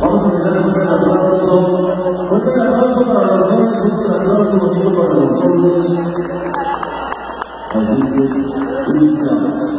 Vamos a tener un gran aplauso. Un gran aplauso para los jóvenes, un gran aplauso bonito para los jóvenes. Así que, iniciamos.